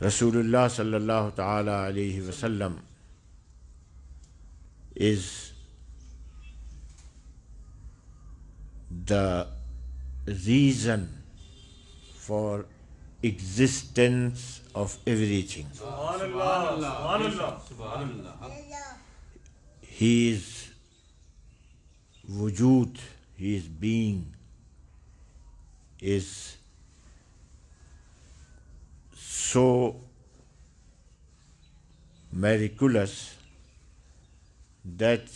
Rasulullah sallallahu ta'ala alayhi wasallam is the reason for existence of everything. Subhanallah. Subhanallah. He is wujud, he is being, is so miraculous that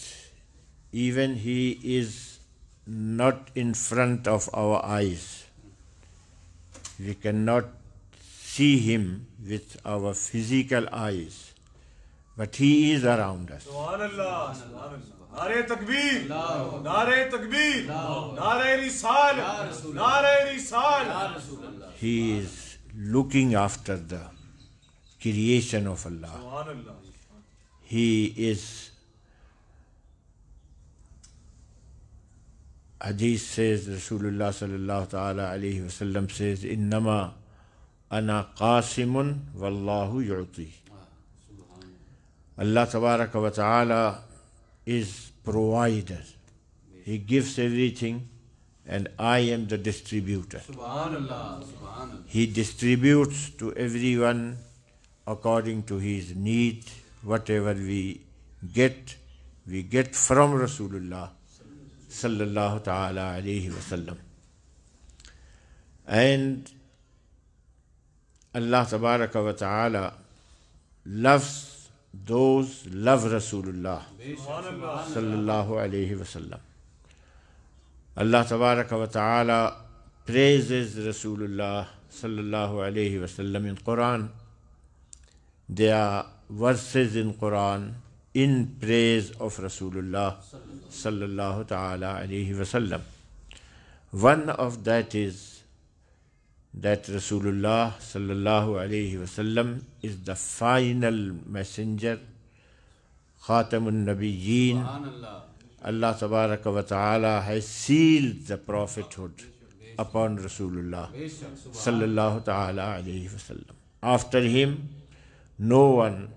even he is not in front of our eyes. We cannot see him with our physical eyes, but he is around us. नारे तकबीर नारे तकबीर नारे रिसाल नारे रिसाल He is looking after the creation of Allah. He is Hadith says Rasulullah sallallahu ta'ala alayhi wasallam says innama ana qasimun wallahu yu'ti. Allah tabaraka wa ta'ala is provider. He gives everything and I am the distributor. Subhanallah. He distributes to everyone according to his need. Whatever we get, we get from Rasulullah sallallahu ta'ala alayhi wasallam. And Allah tabaraka wa ta'ala loves those love Rasulullah sallallahu alayhi wasallam. Allah tabaraka wa ta'ala praises Rasulullah sallallahu alayhi wasallam in Quran. There are verses in Quran in praise of Rasulullah sallallahu ta'ala alayhi wasallam. One of that is that Rasulullah sallallahu alayhi wasallam is the final messenger, Khatamun Nabiyyin. Allah tabaraka wa ta'ala has sealed the prophethood upon Rasulullah sallallahu ta'ala alayhi wasallam. After him, no one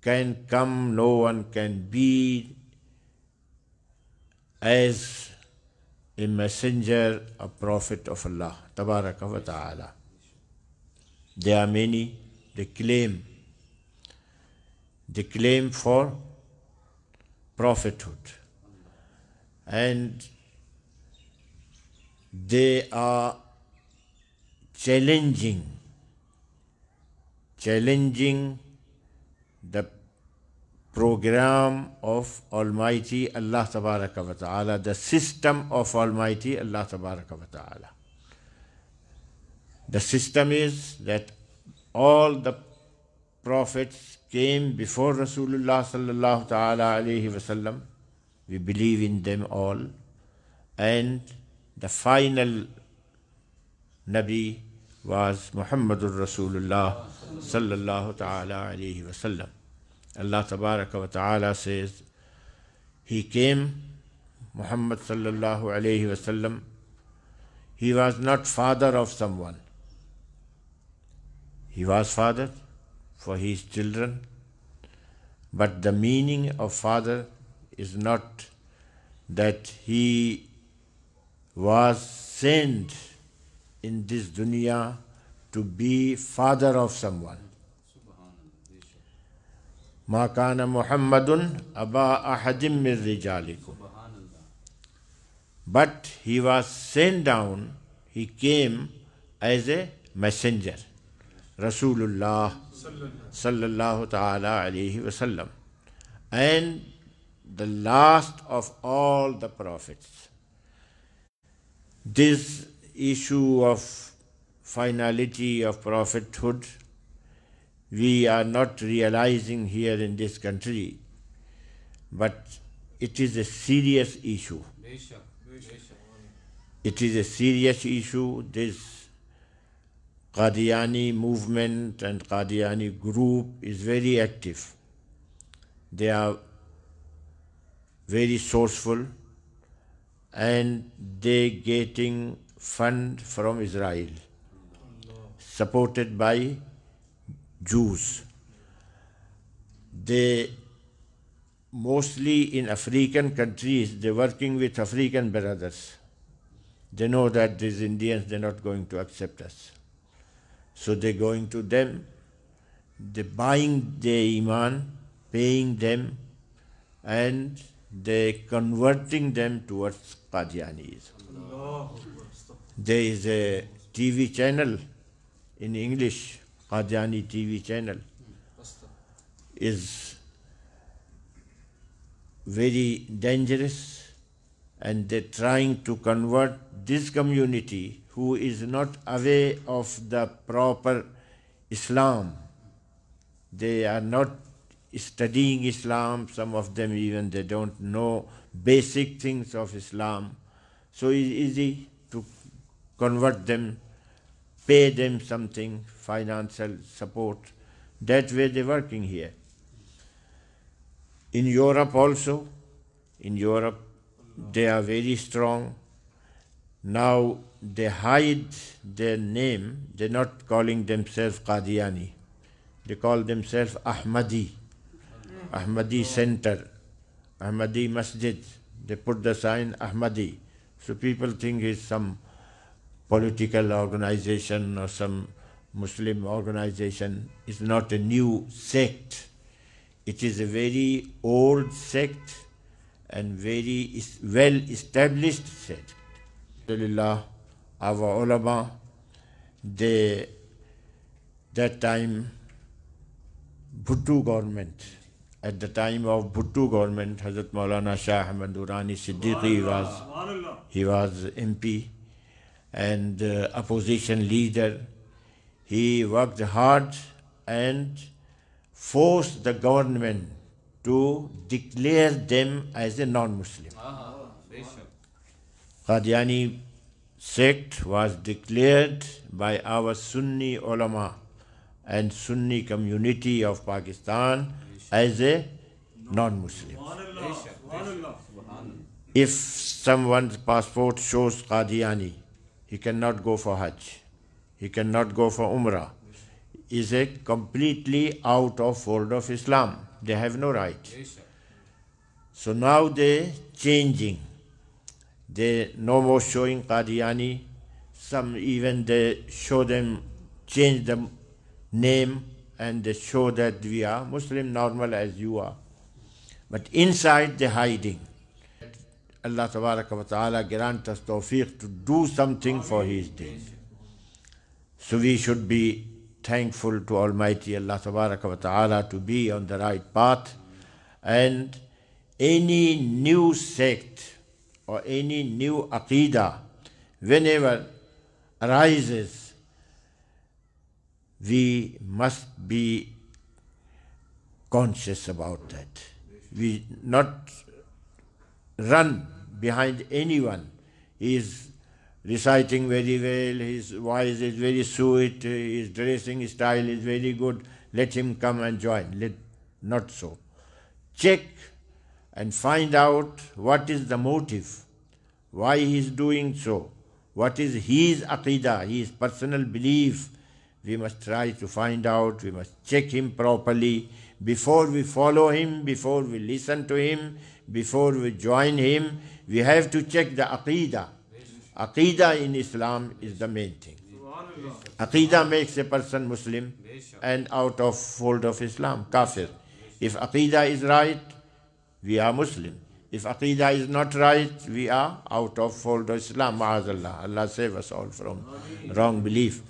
can come, no one can be as a messenger, a prophet of Allah, tabaraka wa ta'ala. There are many, they claim, they claim for prophethood. And they are challenging, challenging the program of Almighty Allah Tabaraka wa Ta'ala, the system of Almighty Allah Tabaraka wa Ta'ala. The system is that all the prophets came before Rasulullah sallallahu ta'ala alayhi wasallam. We believe in them all. And the final Nabi was Muhammadur Rasulullah sallallahu ta'ala alayhi wasallam. Allah tabaraka wa ta'ala says, He came, Muhammad sallallahu alayhi wasallam, he was not father of someone. He was father for his children, but the meaning of father is not that he was sent in this dunya to be father of someone. ما كان محمد أبا أحد من رجالكم But he was sent down, he came as a messenger. Rasulullah sallallahu ta'ala alayhi wasallam. And the last of all the prophets. This issue of finality of prophethood we are not realizing here in this country, but it is a serious issue. It is a serious issue. This Qadiani movement and Qadiani group is very active. They are very sourceful and they getting fund from Israel, supported by Jews. They mostly in African countries, they're working with African brothers. They know that these Indians, they're not going to accept us. So they're going to them, they're buying their iman, paying them, and they're converting them towards Qadianism. There is a TV channel in English, Qadiani TV channel, is very dangerous and they're trying to convert this community who is not aware of the proper Islam. They are not studying Islam, some of them even they don't know basic things of Islam. So it's easy to convert them, pay them something, financial support. That way they're working here. In Europe also, in Europe, they are very strong. Now they hide their name. They're not calling themselves Qadiani. They call themselves Ahmadi. Ahmadi Center, Ahmadi Masjid. They put the sign Ahmadi. So people think it's some political organization or some Muslim organization. It's not a new sect. It is a very old sect and very well established sect. Our ulama, they, that time, Bhutto government, at the time of Bhutto government, Hazrat Maulana Shah Ahmad Noorani Siddiqui was, he was MP and uh, opposition leader. He worked hard and forced the government to declare them as a non-Muslim. Qadiani sect was declared by our Sunni ulama and Sunni community of Pakistan as a non-Muslim. If someone's passport shows Qadiani, he cannot go for Hajj, he cannot go for Umrah, is a completely out of fold of Islam. They have no right. So now they're changing. They no more showing Qadiani. Some even they show them change the name and they show that we are Muslim normal as you are. But inside they're hiding. Allah wa ta'ala grant us tawfiq to do something for His deen. So we should be thankful to Almighty Allah wa ta'ala to be on the right path and any new sect or any new aqidah whenever arises we must be conscious about that. We not run behind anyone. He is reciting very well, his voice is very sweet, his dressing style is very good. Let him come and join. Let not so. Check and find out what is the motive, why he is doing so, what is his aqidah, his personal belief, we must try to find out, we must check him properly before we follow him, before we listen to him, before we join him. We have to check the aqidah. Aqidah in Islam is the main thing. Aqidah makes a person Muslim and out of fold of Islam, kafir. If aqidah is right, we are Muslim. If aqidah is not right, we are out of fold of Islam. Ma'azallah. Allah save us all from wrong belief.